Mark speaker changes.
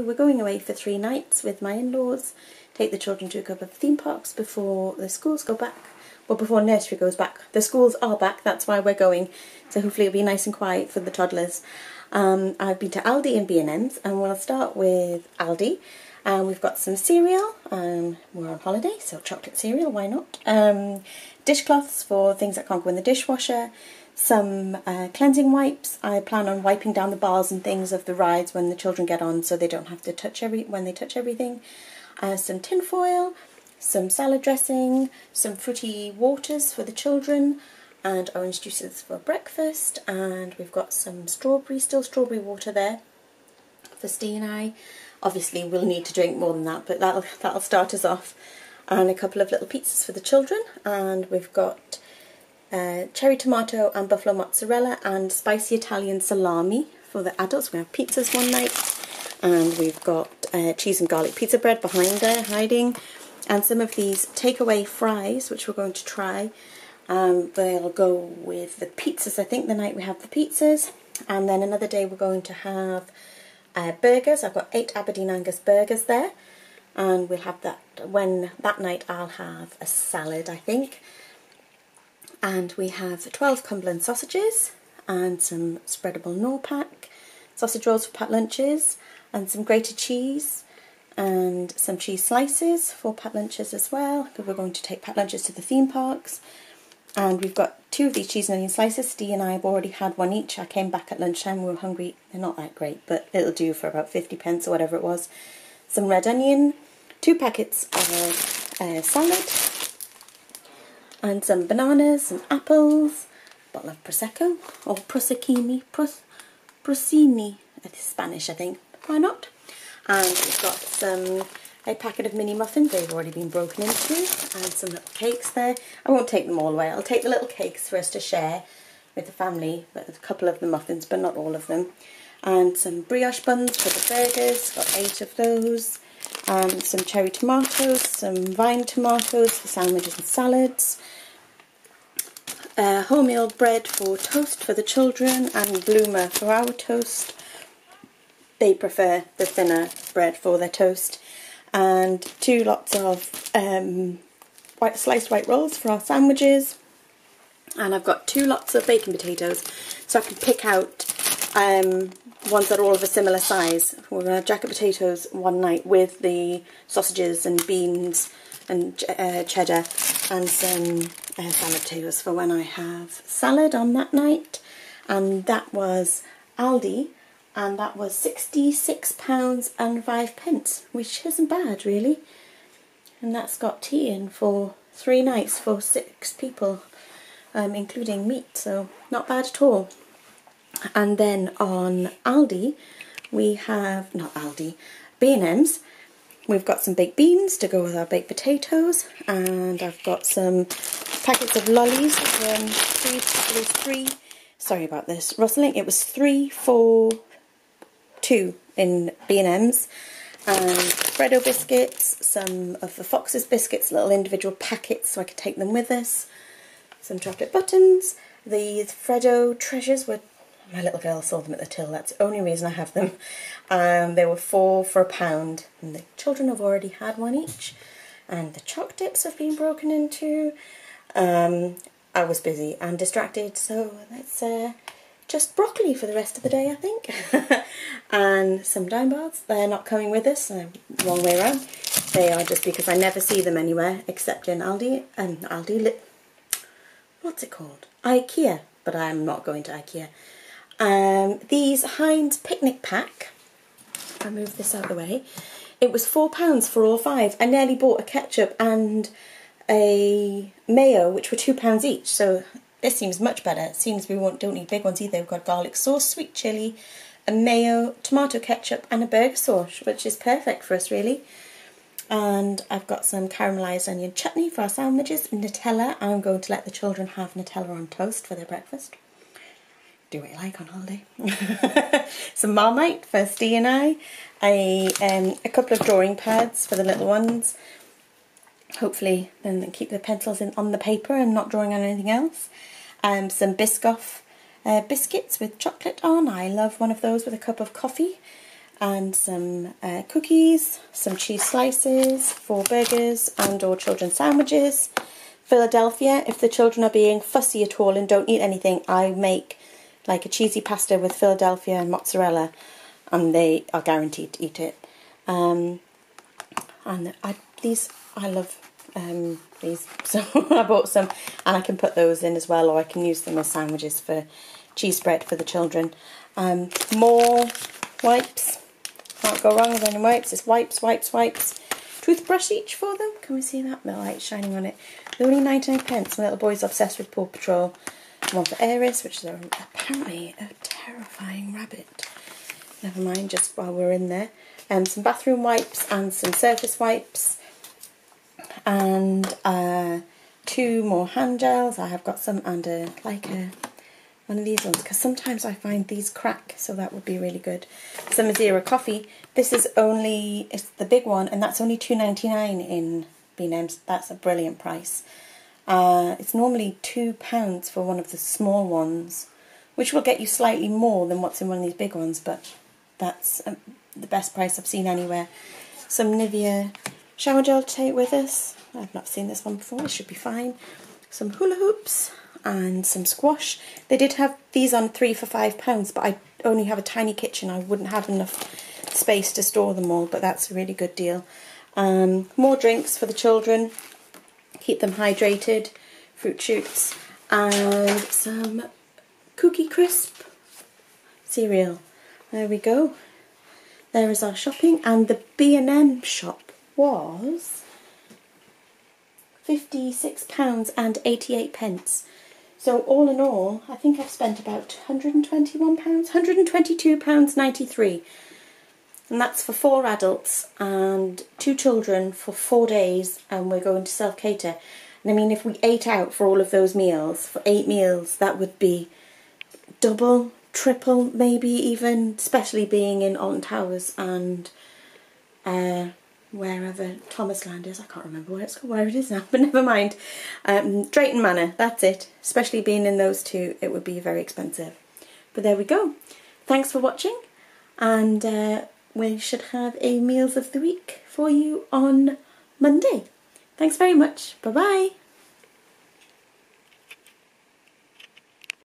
Speaker 1: We're going away for three nights with my in-laws, take the children to a couple of theme parks before the schools go back, well before nursery goes back. The schools are back, that's why we're going, so hopefully it'll be nice and quiet for the toddlers. Um, I've been to Aldi and B&M's and we'll start with Aldi. And we've got some cereal, um, we're on holiday, so chocolate cereal, why not? Um, dishcloths for things that can't go in the dishwasher, some uh, cleansing wipes. I plan on wiping down the bars and things of the rides when the children get on so they don't have to touch every when they touch everything. Uh, some tin foil, some salad dressing, some fruity waters for the children and orange juices for breakfast and we've got some strawberry, still strawberry water there for Steve and I. Obviously we'll need to drink more than that but that'll, that'll start us off and a couple of little pizzas for the children and we've got uh, cherry tomato and buffalo mozzarella and spicy Italian salami for the adults. We have pizzas one night and we've got uh, cheese and garlic pizza bread behind there hiding and some of these takeaway fries which we're going to try. Um, they'll go with the pizzas I think the night we have the pizzas and then another day we're going to have uh, burgers. I've got eight Aberdeen Angus burgers there and we'll have that when that night I'll have a salad I think and we have 12 Cumberland sausages and some spreadable Lurpak, sausage rolls for pat lunches and some grated cheese and some cheese slices for pat lunches as well because we're going to take pat lunches to the theme parks and we've got two of these cheese and onion slices. Steve and I have already had one each. I came back at lunchtime, we were hungry. They're not that great, but it'll do for about 50 pence or whatever it was. Some red onion, two packets of uh, salad, and some bananas, some apples, a bottle of Prosecco, or Prosecchini, Pros, Prosini, it's Spanish I think, why not? And we've got some, a packet of mini muffins, they've already been broken into, and some little cakes there. I won't take them all away, I'll take the little cakes for us to share with the family, but a couple of the muffins, but not all of them. And some brioche buns for the burgers, got eight of those. And some cherry tomatoes, some vine tomatoes for sandwiches and salads uh, wholemeal bread for toast for the children and bloomer for our toast. They prefer the thinner bread for their toast. And two lots of um, white sliced white rolls for our sandwiches. And I've got two lots of baking potatoes so I can pick out um, ones that are all of a similar size. We're going to have jacket potatoes one night with the sausages and beans and uh, cheddar and some uh, salad too for when I have salad on that night. And that was Aldi and that was £66 and 5 pence which isn't bad really. And that's got tea in for three nights for six people um, including meat so not bad at all and then on Aldi we have not Aldi B&M's We've got some baked beans to go with our baked potatoes, and I've got some packets of lollies. Um, three, three. Sorry about this, rustling. It was three, four, two in B and M's, and Freddo biscuits. Some of the Fox's biscuits, little individual packets, so I could take them with us. Some chocolate buttons. The Freddo treasures were my little girl saw them at the till. That's the only reason I have them. Um, they were four for a pound. And the children have already had one each. And the chalk dips have been broken into. Um, I was busy and distracted, so that's uh, just broccoli for the rest of the day, I think. and some Daim. They're not coming with us. Uh, wrong way around. They are just because I never see them anywhere except in Aldi. And um, Aldi... What's it called? Ikea. But I'm not going to Ikea. Um, these Heinz picnic pack, I move this out of the way, it was £4 for all five. I nearly bought a ketchup and a mayo, which were £2 each, so this seems much better. It seems we won't, don't need big ones either. We've got garlic sauce, sweet chilli, a mayo, tomato ketchup and a burger sauce, which is perfect for us really. And I've got some caramelised onion chutney for our sandwiches, Nutella. I'm going to let the children have Nutella on toast for their breakfast do what you like on holiday. Some Marmite for Steve and I, a, um, a couple of drawing pads for the little ones. Hopefully then keep the pencils in on the paper and not drawing on anything else. Um, some Biscoff uh, biscuits with chocolate on. I love one of those with a cup of coffee. and some uh, cookies, some cheese slices, four burgers and or children's sandwiches. Philadelphia, if the children are being fussy at all and don't eat anything, I make like a cheesy pasta with Philadelphia and mozzarella and they are guaranteed to eat it. Um, and I, these, I love um, these, so I bought some and I can put those in as well or I can use them as sandwiches for cheese spread for the children. Um, more wipes, can't go wrong with any wipes, it's wipes, wipes, wipes. Toothbrush each for them, can we see that? The light shining on it. They're only 99 pence, my little boy's obsessed with Paw Patrol. One for Aries, which is apparently a terrifying rabbit. Never mind, just while we're in there. Um, some bathroom wipes and some surface wipes. And uh, two more hand gels. I have got some and a, like a one of these ones because sometimes I find these crack so that would be really good. Some Madeira coffee. This is only, it's the big one and that's only two ninety nine in B&M's. That's a brilliant price. Uh, it's normally £2 for one of the small ones which will get you slightly more than what's in one of these big ones but that's um, the best price I've seen anywhere. Some Nivea shower gel to take with us. I've not seen this one before, it should be fine. Some hula hoops and some squash. They did have these on three for five pounds, but I only have a tiny kitchen. I wouldn't have enough space to store them all, but that's a really good deal. Um, more drinks for the children, keep them hydrated, fruit shoots, and some Cookie Crisp cereal. There we go. There is our shopping and the B&M shop was £56 and 88 pence. So all in all, I think I've spent about £121, £122.93. And that's for four adults and two children for four days and we're going to self-cater. And I mean, if we ate out for all of those meals, for eight meals, that would be double triple maybe even, especially being in Alton Towers and uh, wherever Thomas Land is. I can't remember where it's where it is now, but never mind. Um, Drayton Manor, that's it. Especially being in those two, it would be very expensive. But there we go. Thanks for watching, and uh, we should have a Meals of the Week for you on Monday. Thanks very much. Bye-bye.